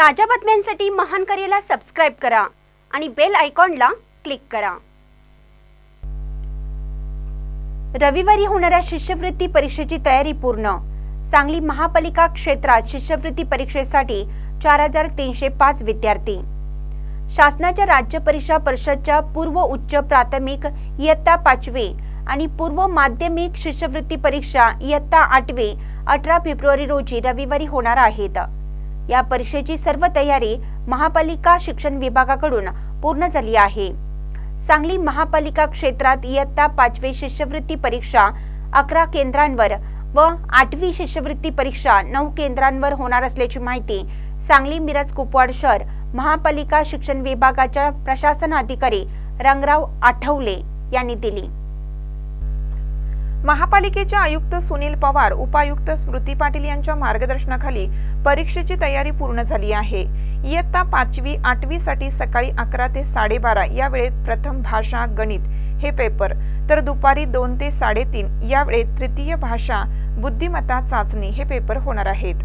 ताज्या बातम्यांसाठी महान करेला सबस्क्राईब करा आणि बेल आयकॉनला क्लिक करा. रविवारी होणाऱ्या शिष्यवृत्ती परीक्षेची तयारी पूर्ण. सांगली महापालिका क्षेत्रात शिष्यवृत्ती परीक्षेसाठी चार हजार तीनशे पाच विद्यार्थी. शासनाच्या राज्य परीक्षा परिषदच्या पूर्व उच्च प्राथमिक इयत्ता पाचवी आणि पूर्व माध्यमिक शिष्यवृत्ती परीक्षा इयत्ता आठवी अठरा फेब्रुवारी रोजी रविवारी होणार आहेत. या परीक्षेची सर्व तयारी महापालिका शिक्षण विभागाकडून पूर्ण झाली आहे. सांगली महापालिका क्षेत्रात इयत्ता पाचवी शिष्यवृत्ती परीक्षा अकरा केंद्रांवर व आठवी शिष्यवृत्ती परीक्षा नऊ केंद्रांवर होणार असल्याची माहिती सांगली मिरज कुपवाड शहर महापालिका शिक्षण विभागाच्या प्रशासन अधिकारी रंगराव आठवले यांनी दिली. महापालिकेचे आयुक्त सुनील पवार उपायुक्त स्मृती पाटील यांच्या मार्गदर्शनाखाली परीक्षेची तयारी पूर्ण झाली आहे. इयत्ता पाचवी आठवी साठी सकाळी अकरा ते साडेबारा या वेळेत प्रथम भाषा गणित हे पेपर तर दुपारी दोन ते साडेतीन या वेळेत तृतीय भाषा बुद्धिमत्ता चाचणी हे पेपर होणार आहेत.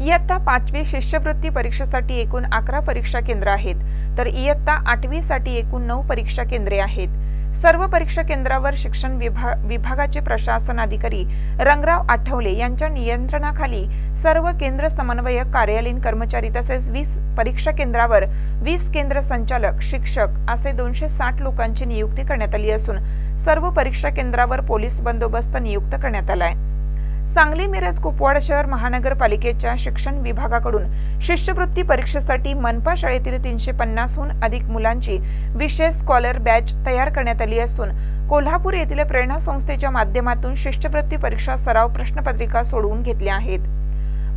इयत्ता पाचवी शिष्यवृत्ती परीक्षेसाठी एकूण अकरा परीक्षा केंद्र आहेत. तर इयत्ता आठवी साठी एकूण नऊ परीक्षा केंद्रे आहेत. सर्व परीक्षा केंद्रावर शिक्षण विभा विभागाचे प्रशासन अधिकारी रंगराव आठवले यांच्या नियंत्रणाखाली सर्व केंद्र समन्वयक कार्यालयीन कर्मचारी तसेच वीस परीक्षा केंद्रावर वीस केंद्र संचालक शिक्षक असे दोनशे साठ लोकांची नियुक्ती करण्यात आली असून सर्व परीक्षा केंद्रावर पोलीस बंदोबस्त नियुक्त करण्यात आला आहे सांगली मिरज कुपवाड शहर महानगरपालिकेच्या शिक्षण विभागाकडून शिष्यवृत्ती परीक्षेसाठी मनपा शाळेतील तीनशे पन्नासहून अधिक मुलांची विशेष स्कॉलर बॅच तयार करण्यात आली असून कोल्हापूर येथील प्रेरणा संस्थेच्या माध्यमातून शिष्यवृत्ती परीक्षा सराव प्रश्नपत्रिका सोडवून घेतल्या आहेत.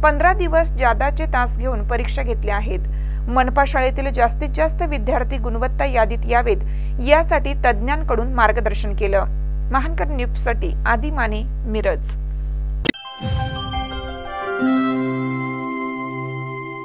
पंधरा दिवस जादाचे तास घेऊन परीक्षा घेतल्या आहेत. मनपा शाळेतील जास्तीत जास्त विद्यार्थी गुणवत्ता यादीत यावेत यासाठी तज्ज्ञांकडून मार्गदर्शन केलं. महानकर न्यूजसाठी आदिमाने मिरज. मिरज